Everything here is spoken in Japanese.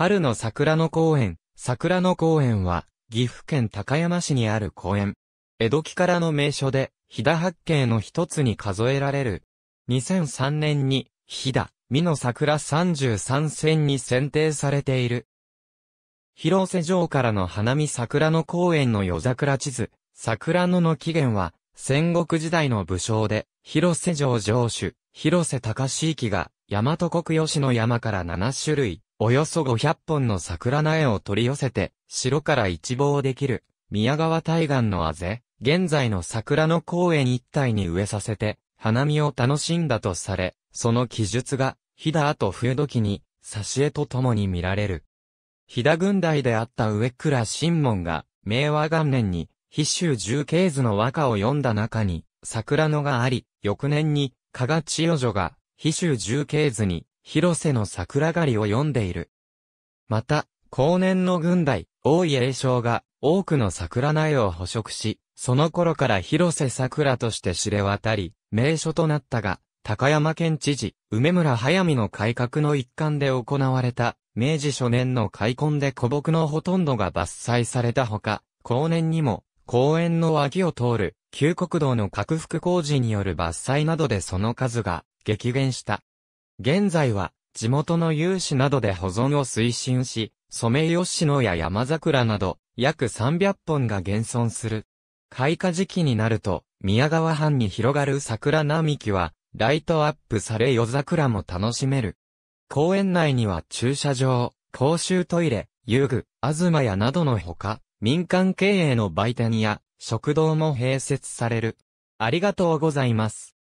春の桜の公園、桜の公園は、岐阜県高山市にある公園。江戸期からの名所で、飛騨八景の一つに数えられる。2003年に、飛騨、美の桜33選に選定されている。広瀬城からの花見桜の公園の夜桜地図、桜野の起源は、戦国時代の武将で、広瀬城城主、広瀬隆史が、大和国吉の山から7種類、およそ500本の桜苗を取り寄せて、城から一望できる、宮川対岸のあぜ、現在の桜の公園一帯に植えさせて、花見を楽しんだとされ、その記述が、飛騨と冬時に、挿絵と共に見られる。飛騨軍代であった上倉新門が、明和元年に、必州重慶図の和歌を読んだ中に、桜野があり、翌年に、加賀千代女が、必州重慶図に、広瀬の桜狩りを読んでいる。また、後年の軍代、大井栄翔が、多くの桜苗を捕食し、その頃から広瀬桜として知れ渡り、名所となったが、高山県知事、梅村早見の改革の一環で行われた、明治初年の開墾で古木のほとんどが伐採されたほか、後年にも、公園の脇を通る、旧国道の拡幅工事による伐採などでその数が激減した。現在は、地元の有志などで保存を推進し、ソメイヨシノや山桜など、約300本が現存する。開花時期になると、宮川藩に広がる桜並木は、ライトアップされ夜桜も楽しめる。公園内には駐車場、公衆トイレ、遊具、東屋などのほか、民間経営の売店や食堂も併設される。ありがとうございます。